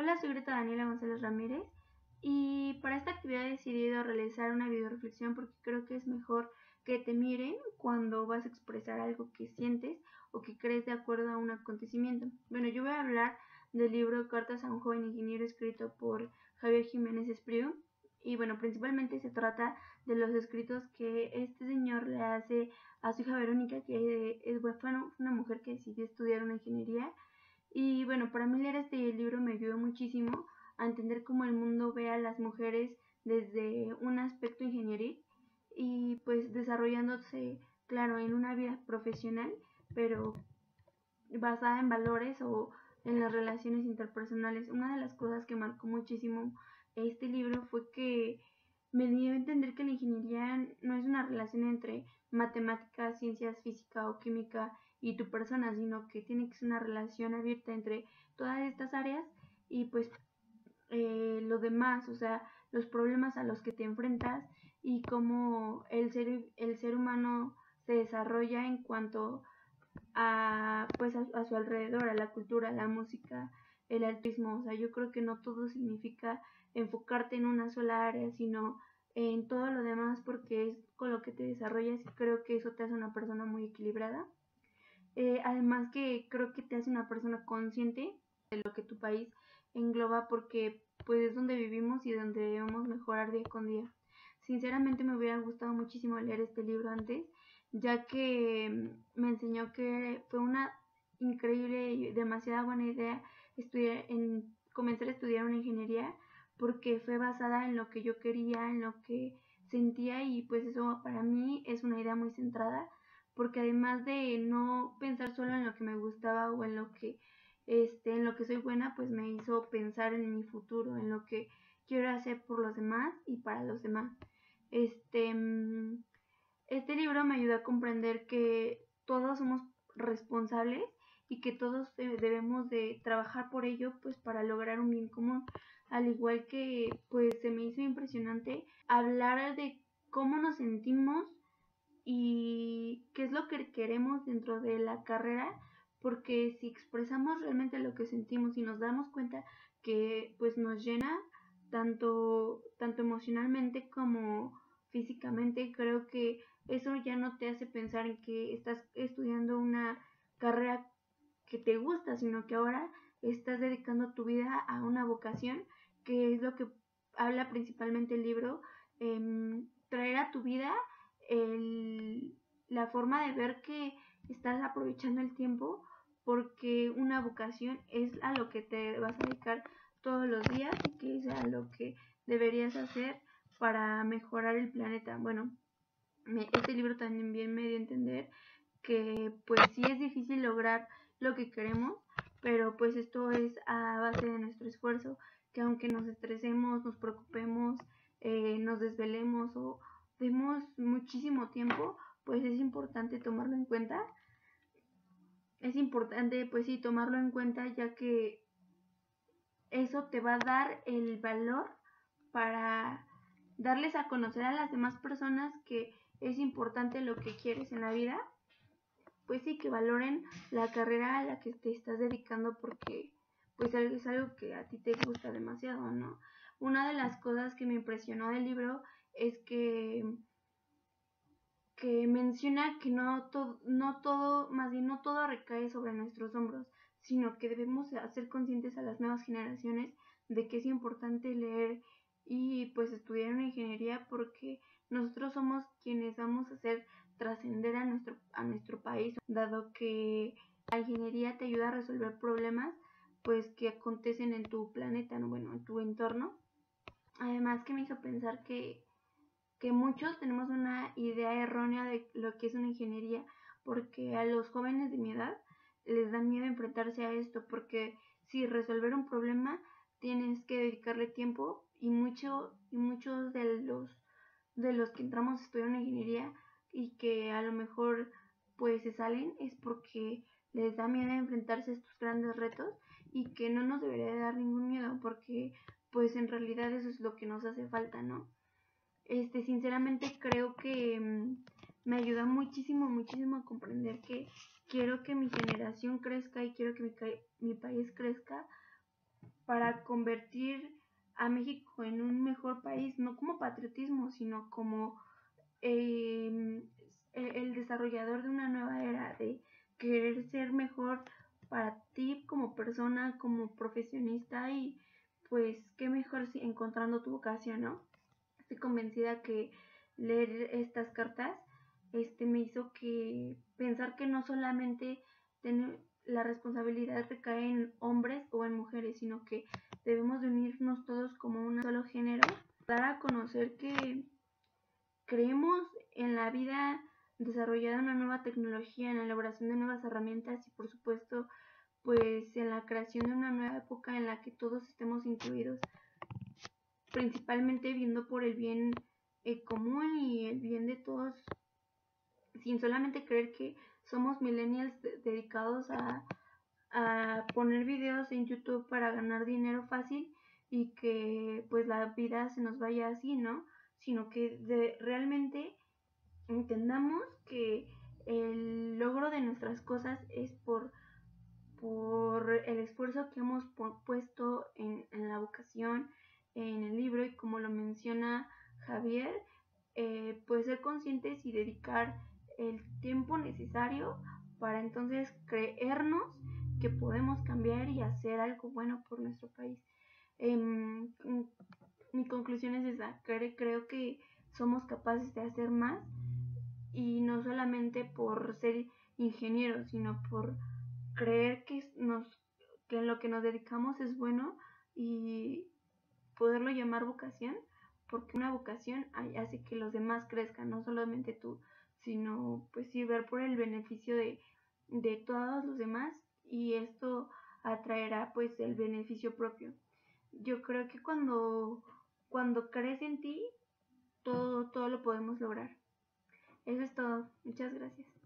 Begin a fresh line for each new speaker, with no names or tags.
Hola, soy Greta Daniela González Ramírez y para esta actividad he decidido realizar una video reflexión porque creo que es mejor que te miren cuando vas a expresar algo que sientes o que crees de acuerdo a un acontecimiento. Bueno, yo voy a hablar del libro Cartas a un joven ingeniero escrito por Javier Jiménez Espriu y bueno, principalmente se trata de los escritos que este señor le hace a su hija Verónica, que es, fue una mujer que decidió estudiar una ingeniería y bueno, para mí leer este libro me ayudó muchísimo a entender cómo el mundo ve a las mujeres desde un aspecto ingenieril y pues desarrollándose, claro, en una vida profesional, pero basada en valores o en las relaciones interpersonales. Una de las cosas que marcó muchísimo este libro fue que me dio a entender que la ingeniería relación entre matemáticas, ciencias, física o química y tu persona, sino que tiene que ser una relación abierta entre todas estas áreas y pues eh, lo demás, o sea, los problemas a los que te enfrentas y cómo el ser, el ser humano se desarrolla en cuanto a pues a, su alrededor, a la cultura, a la música, el altruismo, o sea, yo creo que no todo significa enfocarte en una sola área, sino en todo lo demás porque es con lo que te desarrollas y creo que eso te hace una persona muy equilibrada. Eh, además que creo que te hace una persona consciente de lo que tu país engloba porque pues es donde vivimos y donde debemos mejorar día con día. Sinceramente me hubiera gustado muchísimo leer este libro antes, ya que mm, me enseñó que fue una increíble y demasiada buena idea estudiar en comenzar a estudiar una ingeniería porque fue basada en lo que yo quería, en lo que sentía y pues eso para mí es una idea muy centrada porque además de no pensar solo en lo que me gustaba o en lo que este en lo que soy buena pues me hizo pensar en mi futuro en lo que quiero hacer por los demás y para los demás. Este mm, este libro me ayuda a comprender que todos somos responsables y que todos debemos de trabajar por ello pues para lograr un bien común. Al igual que pues se me hizo impresionante hablar de cómo nos sentimos y qué es lo que queremos dentro de la carrera, porque si expresamos realmente lo que sentimos y nos damos cuenta que pues nos llena tanto, tanto emocionalmente como físicamente, creo que eso ya no te hace pensar en que estás estudiando una carrera que te gusta, sino que ahora estás dedicando tu vida a una vocación, que es lo que habla principalmente el libro, eh, traer a tu vida la forma de ver que estás aprovechando el tiempo porque una vocación es a lo que te vas a dedicar todos los días y que es a lo que deberías hacer para mejorar el planeta. Bueno, este libro también me dio a entender que pues sí es difícil lograr lo que queremos, pero pues esto es a base de nuestro esfuerzo, que aunque nos estresemos, nos preocupemos, eh, nos desvelemos o demos muchísimo tiempo, pues es importante tomarlo en cuenta. Es importante, pues sí, tomarlo en cuenta ya que eso te va a dar el valor para darles a conocer a las demás personas que es importante lo que quieres en la vida. Pues sí, que valoren la carrera a la que te estás dedicando porque pues es algo que a ti te gusta demasiado, ¿no? Una de las cosas que me impresionó del libro es que, que menciona que no todo, no todo, más bien no todo recae sobre nuestros hombros, sino que debemos hacer conscientes a las nuevas generaciones de que es importante leer y pues estudiar una ingeniería porque nosotros somos quienes vamos a hacer trascender a nuestro, a nuestro país, dado que la ingeniería te ayuda a resolver problemas pues que acontecen en tu planeta, ¿no? bueno, en tu entorno. Además que me hizo pensar que que muchos tenemos una idea errónea de lo que es una ingeniería, porque a los jóvenes de mi edad les da miedo enfrentarse a esto, porque si resolver un problema tienes que dedicarle tiempo y mucho y muchos de los de los que entramos a estudiar una ingeniería y que a lo mejor pues se salen es porque les da miedo enfrentarse a estos grandes retos y que no nos debería dar ningún miedo porque pues en realidad eso es lo que nos hace falta, ¿no? este, sinceramente creo que mm, me ayuda muchísimo, muchísimo a comprender que quiero que mi generación crezca y quiero que mi, mi país crezca para convertir a México en un mejor país, no como patriotismo, sino como em, el desarrollador de una nueva era, de querer ser mejor para ti como persona, como profesionista y pues qué mejor si encontrando tu vocación, ¿no? Estoy convencida que leer estas cartas este me hizo que pensar que no solamente tener la responsabilidad recae en hombres o en mujeres, sino que debemos de unirnos todos como un solo género, dar a conocer que creemos en la vida desarrollada una nueva tecnología, en la elaboración de nuevas herramientas y por supuesto pues en la creación de una nueva época en la que todos estemos incluidos, principalmente viendo por el bien eh, común y el bien de todos, sin solamente creer que somos millennials dedicados a, a poner videos en YouTube para ganar dinero fácil y que pues la vida se nos vaya así, ¿no? Sino que de, realmente entendamos que el logro de nuestras cosas es por por el esfuerzo que hemos puesto en, la vocación, en el libro y como lo menciona Javier, eh, pues ser conscientes y dedicar el tiempo necesario para entonces creernos que podemos cambiar y hacer algo bueno por nuestro país. Em, mi conclusión es esa, creo que somos capaces de hacer más y no solamente por ser ingenieros, sino por creer que, nos, que en lo que nos dedicamos es bueno y poderlo llamar vocación, porque una vocación hace que los demás crezcan, no solamente tú, sino pues sí ver por el beneficio de, de todos los demás y esto atraerá pues el beneficio propio. Yo creo que cuando, cuando crees en ti, todo, todo lo podemos lograr. Eso es todo. Muchas gracias.